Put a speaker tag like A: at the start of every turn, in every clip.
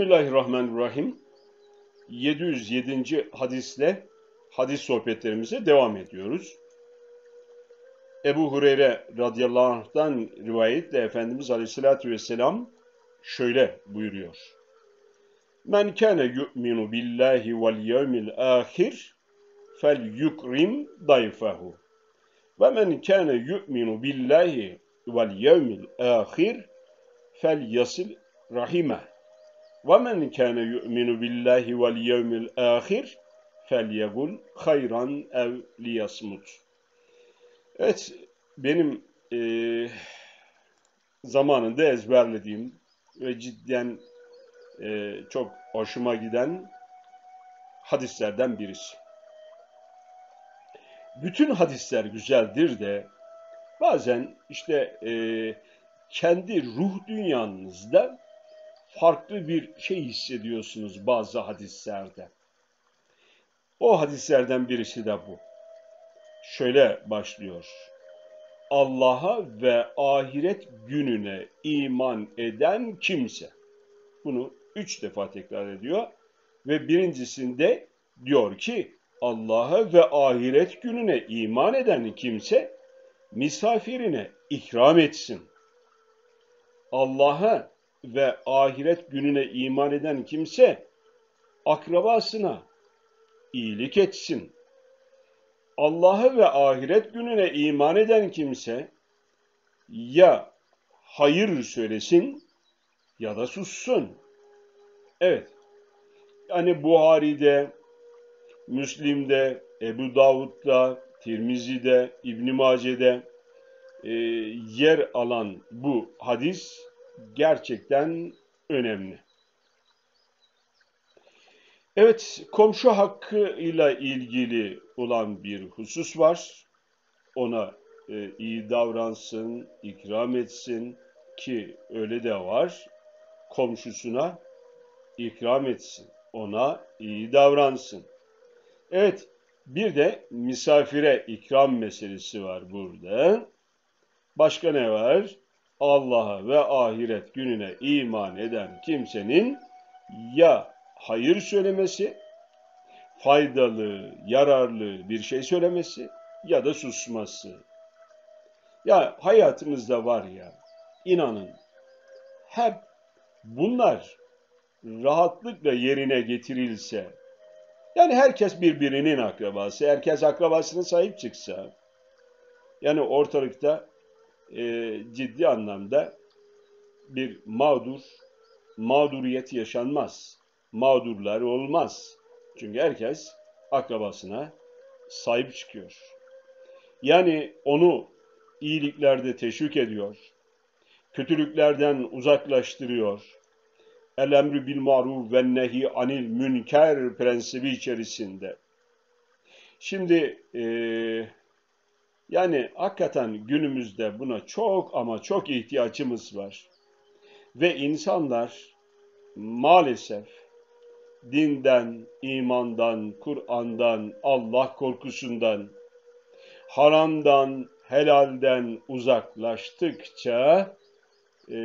A: Bismillahirrahmanirrahim. 707. hadisle hadis sohbetlerimize devam ediyoruz. Ebu Hureyre radıyallahu anh'tan rivayetle Efendimiz aleyhissalatü vesselam şöyle buyuruyor. Men kâne yu'minu billahi vel yevmil ahir fel yukrim dayfehu. Ve men kâne yu'minu billahi vel yevmil ahir fel yasil rahime. Yu'minu billahi vel yevmil ahir fel yegul hayran ev liyasmut. Evet, benim e, zamanında ezberlediğim ve cidden e, çok hoşuma giden hadislerden birisi. Bütün hadisler güzeldir de bazen işte e, kendi ruh dünyanızda farklı bir şey hissediyorsunuz bazı hadislerde. O hadislerden birisi de bu. Şöyle başlıyor. Allah'a ve ahiret gününe iman eden kimse. Bunu üç defa tekrar ediyor. Ve birincisinde diyor ki Allah'a ve ahiret gününe iman eden kimse misafirine ikram etsin. Allah'a ve ahiret gününe iman eden kimse akrabasına iyilik etsin. Allah'a ve ahiret gününe iman eden kimse ya hayır söylesin ya da sussun. Evet. Yani Buhari'de, Müslim'de, Ebu Davud'da, Tirmizi'de, İbn Mace'de e, yer alan bu hadis gerçekten önemli. Evet, komşu hakkı ile ilgili olan bir husus var. Ona e, iyi davransın, ikram etsin ki öyle de var. Komşusuna ikram etsin, ona iyi davransın. Evet, bir de misafire ikram meselesi var burada. Başka ne var? Allah'a ve ahiret gününe iman eden kimsenin ya hayır söylemesi, faydalı, yararlı bir şey söylemesi ya da susması. Ya hayatımızda var ya, inanın hep bunlar rahatlıkla yerine getirilse, yani herkes birbirinin akrabası, herkes akrabasına sahip çıksa, yani ortalıkta e, ciddi anlamda bir mağdur, mağduriyet yaşanmaz. Mağdurlar olmaz. Çünkü herkes akrabasına sahip çıkıyor. Yani onu iyiliklerde teşvik ediyor, kötülüklerden uzaklaştırıyor. El emri bil maruf ve nehi anil münker prensibi içerisinde. Şimdi e, yani hakikaten günümüzde buna çok ama çok ihtiyacımız var. Ve insanlar maalesef dinden, imandan, Kur'an'dan, Allah korkusundan, haramdan, helalden uzaklaştıkça e,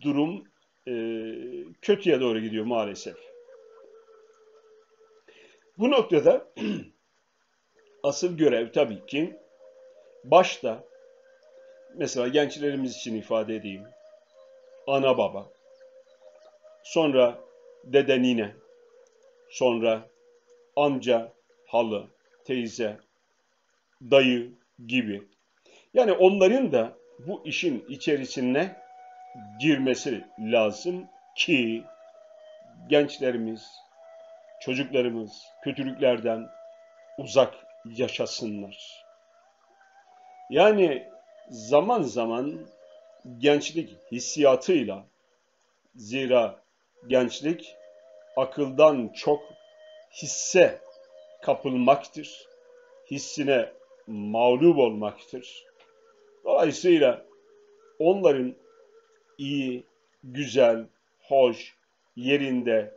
A: durum e, kötüye doğru gidiyor maalesef. Bu noktada asıl görev tabii ki başta mesela gençlerimiz için ifade edeyim. Ana baba, sonra dede nine, sonra amca, halı, teyze, dayı gibi. Yani onların da bu işin içerisine girmesi lazım ki gençlerimiz, çocuklarımız kötülüklerden uzak yaşasınlar. Yani zaman zaman gençlik hissiyatıyla zira gençlik akıldan çok hisse kapılmaktır. Hissine mağlup olmaktır. Dolayısıyla onların iyi, güzel, hoş, yerinde,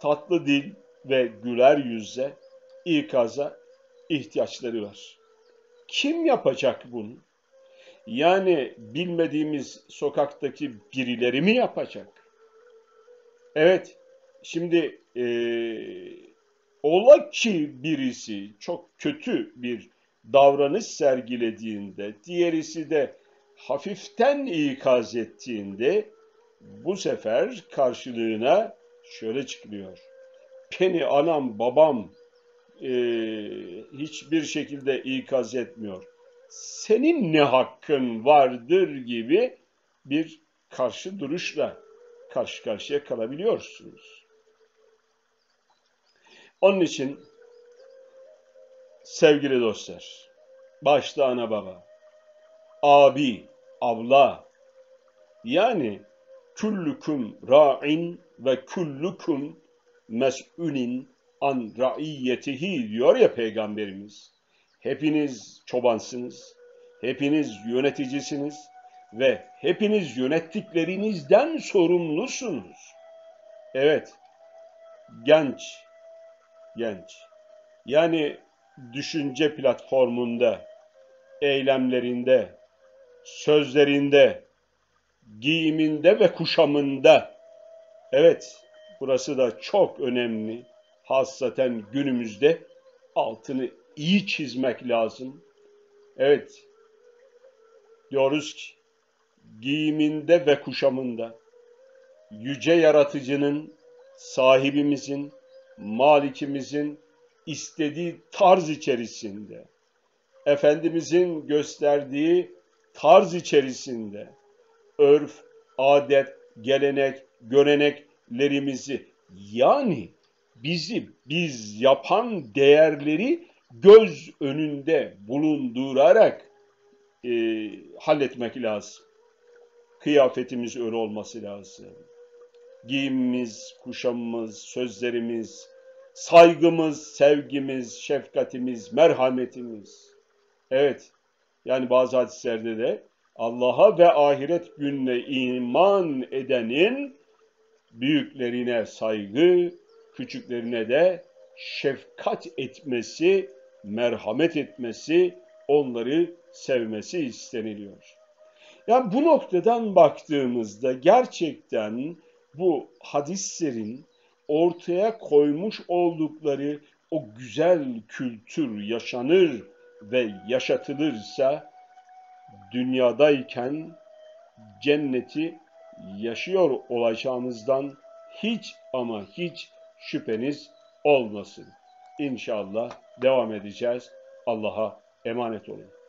A: tatlı dil ve güler yüzle ikaza ihtiyaçları var. Kim yapacak bunu? Yani bilmediğimiz sokaktaki birileri mi yapacak? Evet, şimdi eee ola ki birisi çok kötü bir davranış sergilediğinde, diğerisi de hafiften ikaz ettiğinde bu sefer karşılığına şöyle çıkıyor. Beni anam babam eee, hiçbir şekilde ikaz etmiyor. Senin ne hakkın vardır gibi bir karşı duruşla karşı karşıya kalabiliyorsunuz. Onun için sevgili dostlar, başta ana baba, abi, abla, yani kullukum ra'in ve kullukum mes'ulin an ra'iyyetihi diyor ya peygamberimiz. Hepiniz çobansınız, hepiniz yöneticisiniz ve hepiniz yönettiklerinizden sorumlusunuz. Evet, genç, genç. Yani düşünce platformunda, eylemlerinde, sözlerinde, giyiminde ve kuşamında. Evet, burası da çok önemli. Hassaten günümüzde altını iyi çizmek lazım. Evet, diyoruz ki giyiminde ve kuşamında yüce yaratıcının, sahibimizin, malikimizin istediği tarz içerisinde, Efendimizin gösterdiği tarz içerisinde, örf, adet, gelenek, göreneklerimizi yani bizi biz yapan değerleri göz önünde bulundurarak e, halletmek lazım. Kıyafetimiz öyle olması lazım. Giyimimiz, kuşamımız, sözlerimiz, saygımız, sevgimiz, şefkatimiz, merhametimiz. Evet, yani bazı hadislerde de Allah'a ve ahiret gününe iman edenin büyüklerine saygı, küçüklerine de şefkat etmesi, merhamet etmesi, onları sevmesi isteniliyor. Yani bu noktadan baktığımızda gerçekten bu hadislerin ortaya koymuş oldukları o güzel kültür yaşanır ve yaşatılırsa dünyadayken cenneti yaşıyor olacağımızdan hiç ama hiç şüpheniz olmasın. İnşallah devam edeceğiz. Allah'a emanet olun.